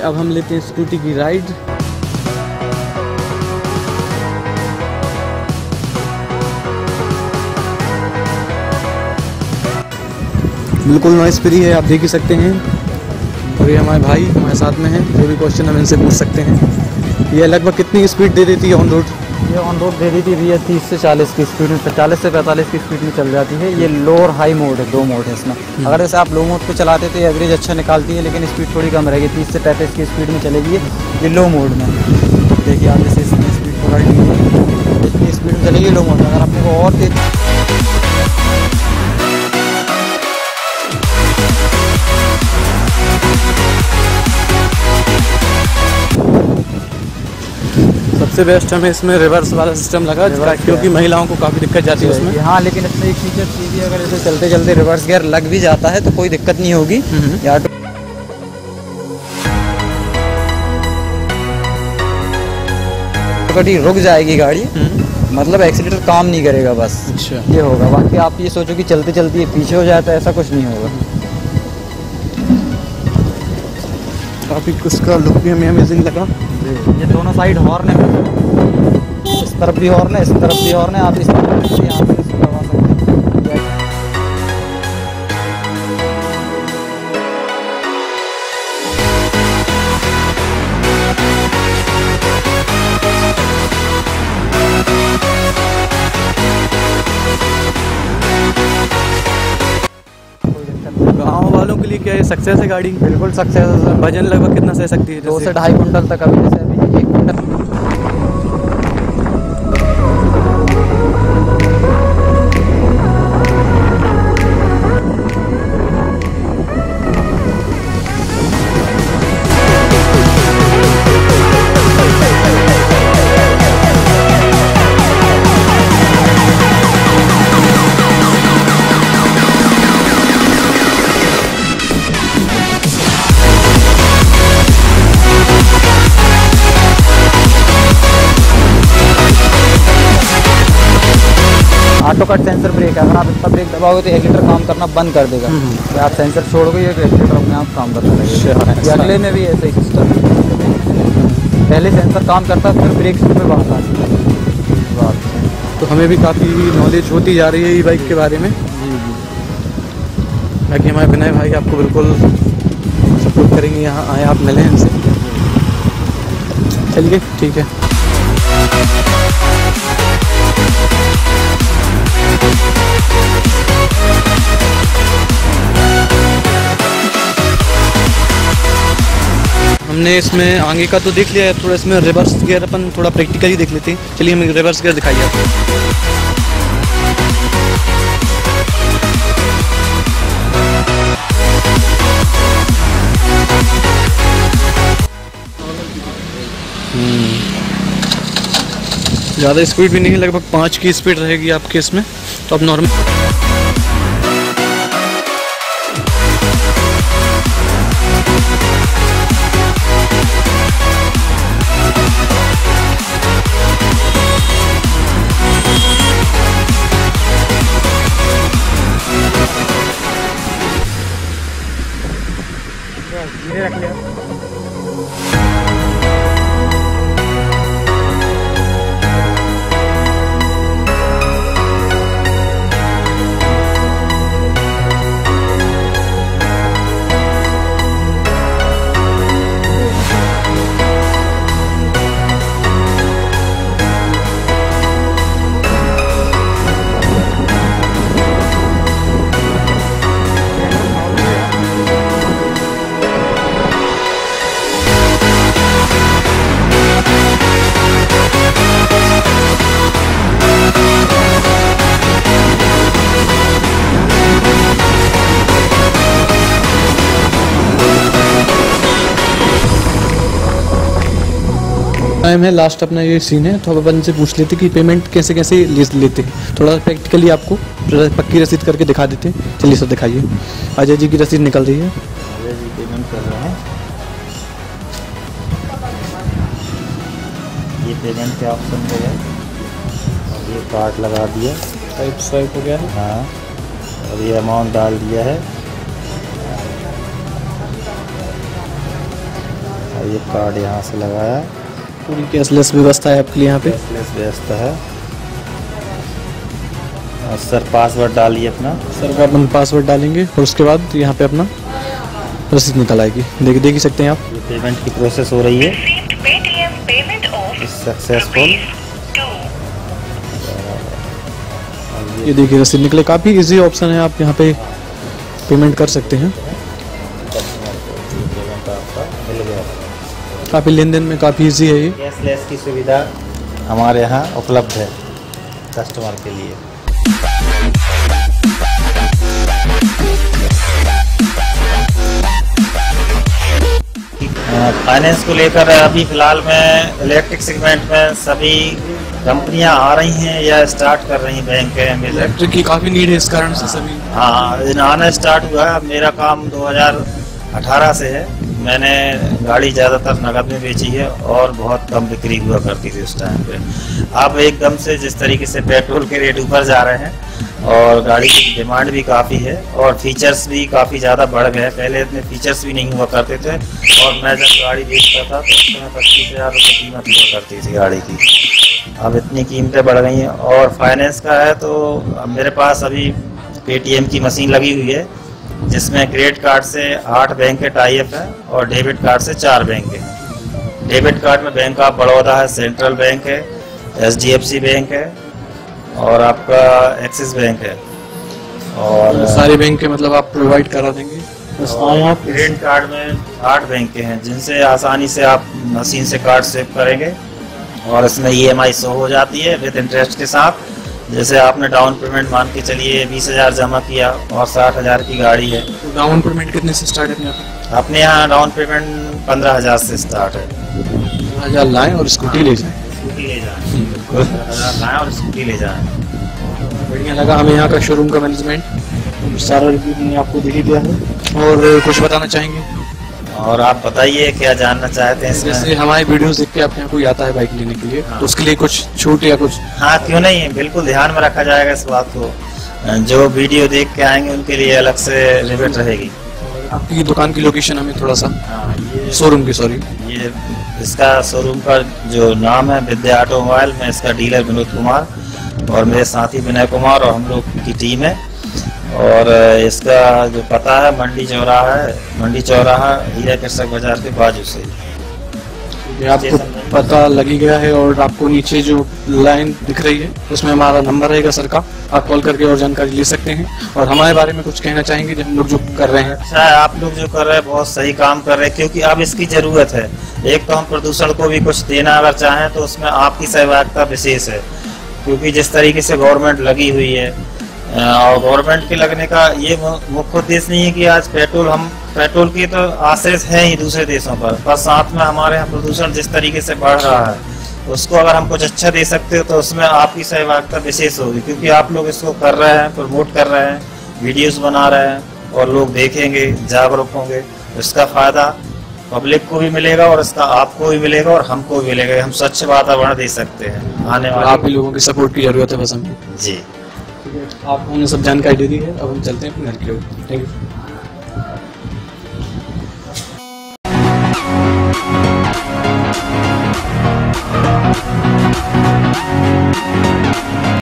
अब हम लेते हैं स्कूटी की राइड। बिल्कुल नॉइस फ्री है, आप देख ही सकते हैं। और ये हमारे भाई हमारे साथ में हैं, जो भी क्वेश्चन हम इनसे पूछ सकते हैं। ये लगभग कितनी स्पीड दे देती है ऑन रोड ये ऑन रोड दे दी थी भैया तीस से चालीस की स्पीड में चालीस से पैंतालीस की स्पीड में चल जाती है। ये लो और हाई मोड है दो मोड है इसमें। अगर जैसे आप लो मोड पे चलाते तो ये एवरेज अच्छा निकालती है लेकिन स्पीड थोड़ी कम रहेगी। तीस से पैंतीस की स्पीड में चलेगी ये ये लो मोड में। देखिए आप जैसे इसमें स्पीड थोड़ा इतनी स्पीड में चलेगी लो मोड में। अगर आपको और तेज सबसे बेस्ट हमें इसमें रिवर्स वाला सिस्टम लगा क्योंकि महिलाओं को काफ़ी दिक्कत जाती है उसमें। हाँ लेकिन इसमें एक फीचर चीज़ है अगर जैसे चलते चलते रिवर्स गियर लग भी जाता है तो कोई दिक्कत नहीं होगी। हम्म। या तो कभी रुक जाएगी गाड़ी। मतलब एक्सीटर काम नहीं करेगा बस। अच्छा। ये होगा। बाकी आप ये सोचो कि चलते चलते ये पीछे हो जाता है ऐसा कुछ नहीं होगा। काफ़ी उसका लुक भी हमें अमेजिंग लगा। ये दोनों साइड हॉर्न है। इस तरफ़ भी हॉर्न है, इस तरफ़ भी हॉर्न है, आप इस तरफ़ यहाँ क्या ये सक्सेस है गाड़ी? बिल्कुल सक्सेस है वज़न लगभग कितना सह सकती है? दो से ढाई कुंटल तक अभी जैसे अभी। ऑटो कट सेंसर ब्रेक है। अगर आप इसका ब्रेक दबाओगे तो एक्सीटर काम करना बंद कर देगा। तो आप सेंसर छोड़ोगे ये एक्सीटर अपने आप काम करता अच्छा, रहेगा अगले में भी ऐसे ही सिस्टम है। पहले सेंसर काम करता है फिर ब्रेक पे बात आती है। बात। तो हमें भी काफ़ी नॉलेज होती जा रही है ई बाइक के बारे में। जी जी। बाकी हमारे विनय भाई आपको बिल्कुल सपोर्ट करेंगे यहाँ आए आप मिलें इनसे चलिए ठीक है। हमने इसमें आगे का तो देख लिया है, थोड़ा इसमें रिवर्स गियर अपन थोड़ा प्रैक्टिकली देख लेते हैं। चलिए हमें रिवर्स गियर दिखाइए आपको ज़्यादा स्पीड भी नहीं है, लगभग पाँच की स्पीड रहेगी आपके इसमें तो अब नॉर्मल टाइम है लास्ट अपना ये सीन है तो अपन से पूछ लेते कि पेमेंट कैसे कैसे ले- लेते हैं। थोड़ा प्रैक्टिकली आपको पक्की रसीद करके दिखा देते हैं। चलिए सर दिखाइए। अजय जी की रसीद निकल रही है। अजय जी पेमेंट कर रहे हैं। ये पेमेंट के ऑप्शन पे है। और ये कार्ड लगा दिया। टाइप स्वाइप हो गया है। हाँ। और ये अमाउंट डाल दिया है। ये कार्ड यहाँ से लगाया। पूरी कैशलेस व्यवस्था है आपके लिए यहाँ पे? कैशलेस व्यवस्था है। और सर पासवर्ड डालिए अपना। सर का अपन पासवर्ड डालेंगे और उसके बाद यहाँ पे अपना रसीद निकल आएगी। देख देख ही सकते हैं आप। ये पेमेंट की प्रोसेस हो रही है। Received Paytm payment of successful ये देखिए रसीद निकले। काफ़ी इजी ऑप्शन है आप यहाँ पे पेमेंट कर सकते हैं। काफ़ी लेन देन में काफ़ी इजी है ये। कैशलेस की सुविधा हमारे यहाँ उपलब्ध है कस्टमर के लिए। फाइनेंस को लेकर अभी फ़िलहाल में इलेक्ट्रिक सेगमेंट में सभी कंपनियाँ आ रही हैं या स्टार्ट कर रही हैं बैंक में इलेक्ट्रिक की काफ़ी नीड है इस कारण से सभी। हाँ आना स्टार्ट हुआ है। मेरा काम 2018 से है। मैंने गाड़ी ज़्यादातर नगद में बेची है और बहुत कम बिक्री हुआ करती थी उस टाइम पे। अब एकदम से जिस तरीके से पेट्रोल के रेट ऊपर जा रहे हैं और गाड़ी की डिमांड भी काफ़ी है और फीचर्स भी काफ़ी ज़्यादा बढ़ गए हैं। पहले इतने फीचर्स भी नहीं हुआ करते थे और मैं जब गाड़ी बेचता था तो उस समय पच्चीस हज़ार रुपये कीमत हुआ करती थी गाड़ी की। अब इतनी कीमतें बढ़ गई हैं और फाइनेंस का है तो मेरे पास अभी पेटीएम की मशीन लगी हुई है। जिसमें क्रेडिट कार्ड से आठ बैंक के टाइप है और डेबिट कार्ड से चार बैंक है डेबिट कार्ड में बैंक ऑफ़ बड़ौदा है सेंट्रल बैंक है एच बैंक है और आपका एक्सिस बैंक है। और सारे बैंक के मतलब आप प्रोवाइड करा देंगे? क्रेडिट कार्ड में आठ बैंक के हैं जिनसे आसानी से आप मशीन से कार्ड सेव करेंगे और इसमें ई एम आई शो हो जाती है विद इंटरेस्ट के साथ। जैसे आपने डाउन पेमेंट मान के चलिए बीस हज़ार जमा किया और साठ हज़ार की गाड़ी है। तो डाउन पेमेंट कितने से स्टार्ट है अपने यहाँ डाउन पेमेंट पंद्रह हज़ार से स्टार्ट है। हज़ार लाएँ और स्कूटी ले जाएँ। स्कूटी ले जाए। पंद्रह हज़ार लाएँ और स्कूटी ले जाए। बढ़िया लगा हमें यहाँ का शोरूम का मैनेजमेंट सारा रिव्यू मैंने आपको दे ही दिया है। और कुछ बताना चाहेंगे? और आप बताइए क्या जानना चाहते हैं जैसे हमारे वीडियोस देख के आपके यहाँ कोई आता है बाइक लेने के लिए हाँ। तो उसके लिए कुछ छूट या कुछ? हाँ क्यों नहीं? बिल्कुल ध्यान में रखा जाएगा इस बात को। जो वीडियो देख के आएँगे उनके लिए अलग से रिबेट रहेगी। आपकी दुकान की लोकेशन हमें थोड़ा सा हाँ, शोरूम की सॉरी ये इसका शोरूम का जो नाम है विद्या ऑटोमोबाइल में इसका डीलर विनोद कुमार और मेरे साथी विनय कुमार और हम लोग की टीम है। और इसका जो पता है मंडी चौराहा है मंडी चौराहा हीरा कृषक बाज़ार के बाजू से। ये आपको पता लगी गया है और आपको नीचे जो लाइन दिख रही है उसमें हमारा नंबर रहेगा सर का। आप कॉल करके और जानकारी ले सकते हैं और हमारे बारे में कुछ कहना चाहेंगे जो हम लोग जो कर रहे हैं। अच्छा आप लोग जो कर रहे हैं बहुत सही काम कर रहे हैं क्योंकि अब इसकी ज़रूरत है। एक तो हम प्रदूषण को भी कुछ देना अगर चाहें तो उसमें आपकी सहभागिता विशेष है। क्योंकि जिस तरीके से गवर्नमेंट लगी हुई है और गवर्नमेंट के लगने का ये मुख्य उद्देश्य नहीं है कि आज पेट्रोल हम पेट्रोल की तो आश्रय है ही दूसरे देशों पर। पर साथ में हमारे यहाँ प्रदूषण जिस तरीके से बढ़ रहा है उसको अगर हम कुछ अच्छा दे सकते हो तो उसमें आपकी सहभागिता विशेष होगी। क्योंकि आप लोग इसको कर रहे हैं प्रमोट कर रहे हैं वीडियोस बना रहे हैं और लोग देखेंगे जागरूक होंगे। इसका फ़ायदा पब्लिक को भी मिलेगा और इसका आपको भी मिलेगा और हमको भी मिलेगा। हम स्वच्छ वातावरण दे सकते हैं। आने आप वाले ही लोगों की सपोर्ट की ज़रूरत है बस हमें जी। आपको हमने सब जानकारी दे दी है, अब हम चलते हैं अपने घर के ओर। Thank you